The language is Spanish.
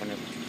ponemos.